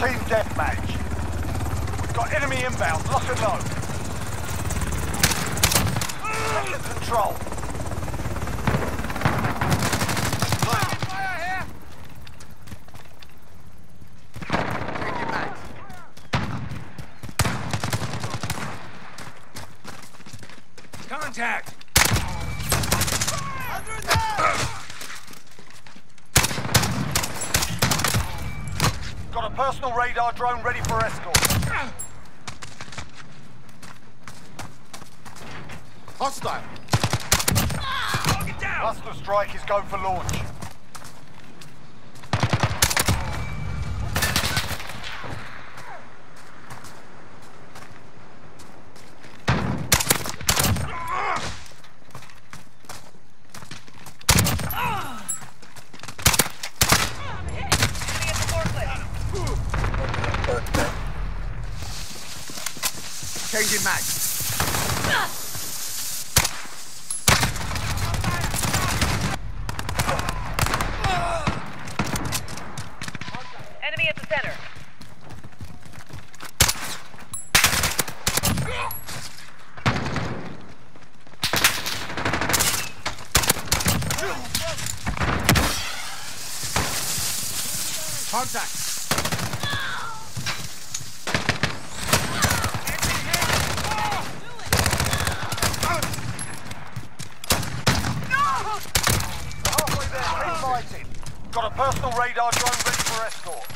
team deathmatch. We've got enemy inbound. Lock and load. Taking control. Contact! Got a personal radar drone ready for escort. Hostile. Down! Strike is go for launch. Changing mag. Enemy at the center. Contact. Got a personal radar drone ready for escort.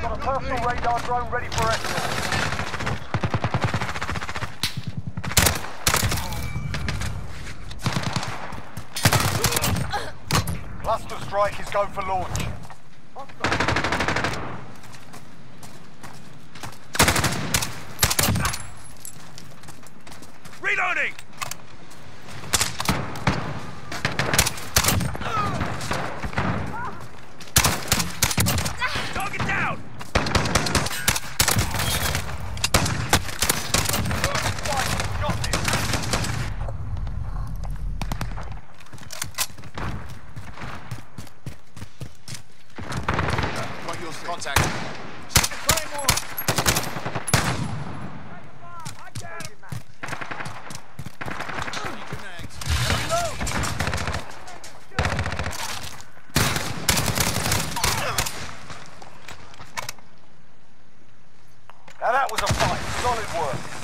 Got a personal radar drone ready for escort. Strike is go for launch. Reloading! Contact. Now that was a fight. Solid work.